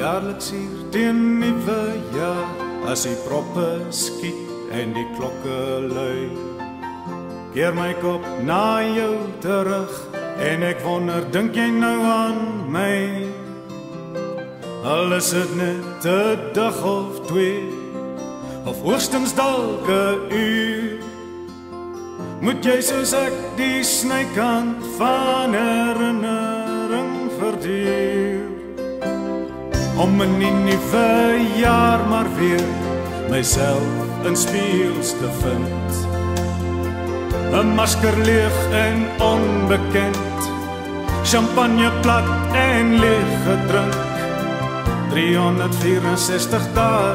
Maandeliks hier teen nuwe jaar as die proppe skiet en die klokke lui. Keer my kop na jou terug en ek wonder dink jy nou aan my? Al is dit net 'n dag of twee of hoogstens dalk 'n uur. Moet jy soos ek die snykant van herinnering verduur om 'n nuwe jaar maar weer myself in spieëls te vind. 'n masker leeg en onbekend. Champagne plat en leeg gedrink. 364 dae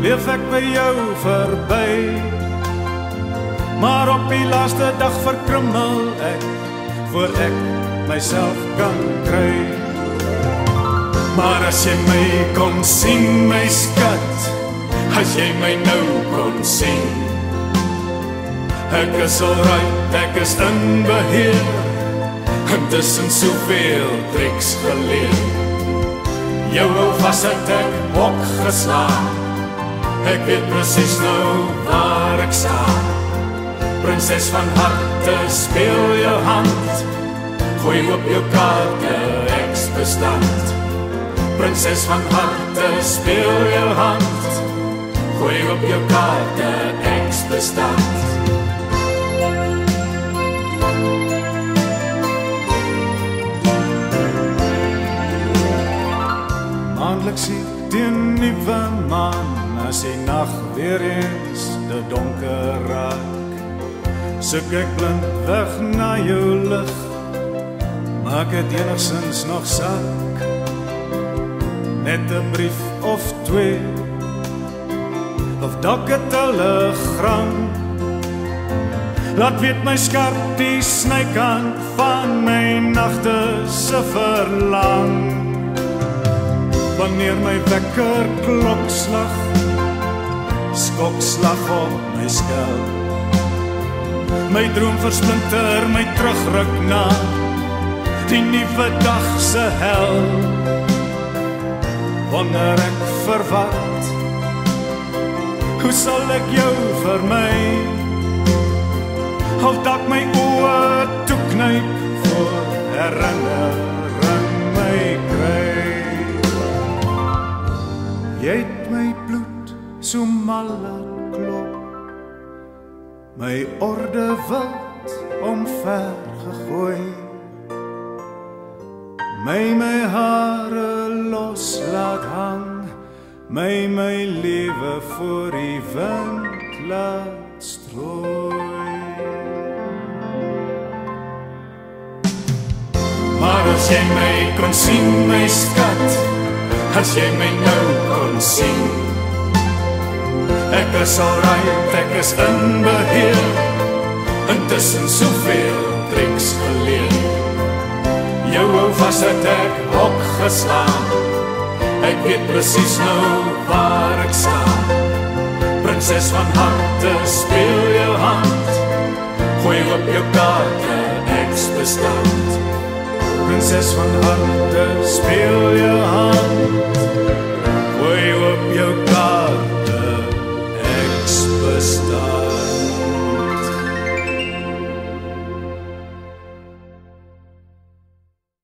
leef ek by jou verby. Maar op die laaste dag verkrummel ek voor ek myself kan kry Maar as jy my kon sien my skat as jy my nou kon sien. Ek is alright, ek is in beheer Intussen soveel triks geleer. Jou hou vas het ek ook geslaan Ek weet precies nou waar ek sta. Prinses van harte, speel jou hand Gooi op jou kaarte, ek's bestand Prinses van harte, speel jou hand. Gooi op jou kaarte, ek's bestand. Maandeliks hier teen nuwe maan As die nacht weer eens de donker raak Soek ek blind weg na jou licht. Maak het enigszins nog saak Net een brief of twee. Of dalk het telegram. Laat weet my skarp die snykant van my nagte se verlang. Wanneer my wekker klok slag skok slag op my skel My droom versplinter my terugruk na die nuwe dag se hel Wanneer ek verwat. Hoe sal ek jou vermy? Of dalk my oë toeknyp voor herinnering my kry Jy het my bloed so mal klop. My orde wild omver gegooi. My my hare los laat hang. My my lewe voor die wind laat strooi. Maar as jy my kon sien my skat As jy my nou kon sien Ek is alright, ek is in beheer. Intussen soveel triks geleer. Jou hou vas het ek hok geslaan Ek weet precies nou waar ek sta Prinses van harte, speel jou hand. Gooi op jou kaarte, ek's bestand. Prinses van harte, speel jou hand. Gooi op jou kaarte, ek's bestand